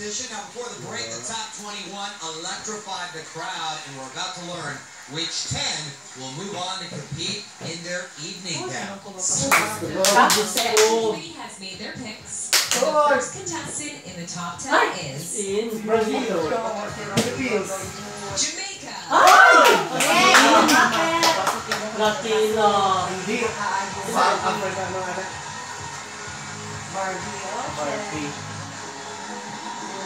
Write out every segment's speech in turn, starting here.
competition. Now, before the break, the top 21 electrified the crowd, and we're about to learn which 10 will move on to compete in their evening gowns. The committee has made their picks. The first contestant in the top 10 is In Brazil. Jamaica. Latina. Hindi. South Africa mga. Barbie,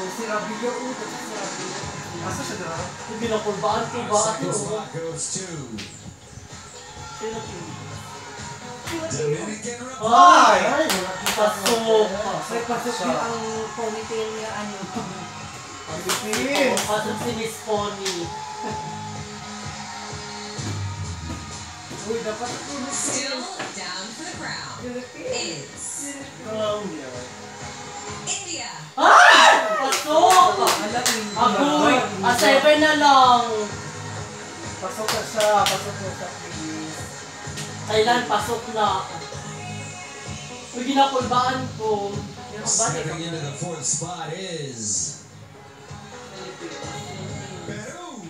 oh. Barbie. Si Rabio, utot si Rabio. Asa siya dito? Yung binakulbaan ko Our ba second ito? spot goes to Philippines. Dominican Republic. Ay! Ay! Pasok! May pasok yung ang ponytail niya, ano. Philippines. Pasok si Miss Pony. Uy, dapat Still down for the crown Philippines. Agoy! A seven na lang! Pasok na siya. Pasok na siya, please. Thailand, pasok na. Uy, ginakulbaan ko. Stepping into the fourth spot is Peru.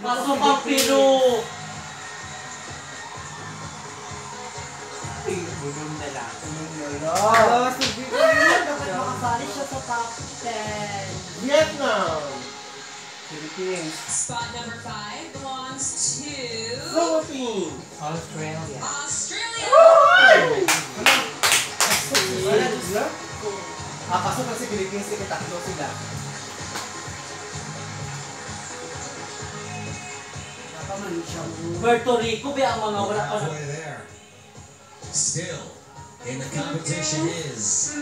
Pasok ang Peru! Oh, si Vivian, dapat makasali siya sa top 10. Vietnam. Philippines. Spot number 5 belongs to Philippines. Australia. Australia. Wala sila? Ah, pasok na si Philippines. Sige, tatlo sila. Puerto Rico, ba ang mga wala pa. Still in the competition is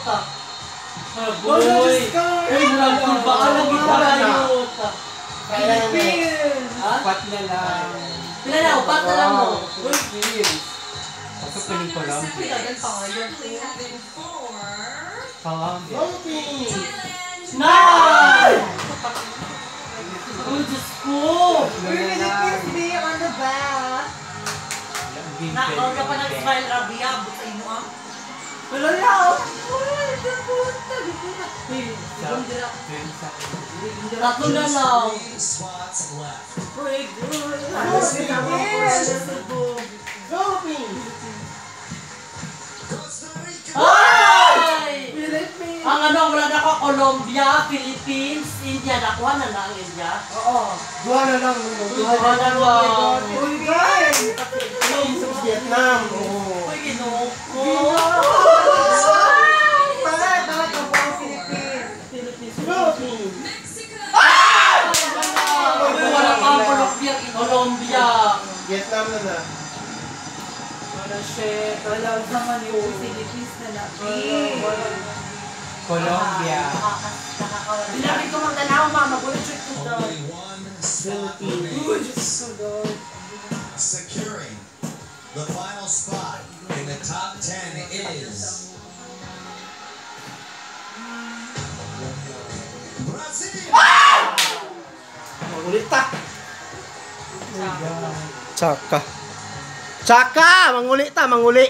bayot! Agoy! Uy, nagkulbaan ang kita bayot! Philippines! Ha? Pat na lang. Pila na, upat na lang mo. Uy, Pasok Spot number 7 Pinagal pa ngayon. currently having for Philippines. Nine! Uy, Diyos ko! Philippines, be on the back. Nakaw ka pa nag-smile, Rabia. Abot sa ino, ah. Wala. Uy, dira. Tatlo na lang. Philippines. Costa Rica. Ay! Philippines. Ang ano, wala na ako, Colombia, Philippines, India. Nakuha na na ang India. Oo. Dua na lang. Dua na lang. Guys. Philippines. Colombia. Vietnam na na. Wala shit. Wala naman yung Philippines na lang. Colombia. Dinapit ko magtanaw, mama. Bullet one spot remains. Securing the final spot in the top 10 is Brazil. Mangulita. Tsaka. Tsaka! Manguli ta, manguli.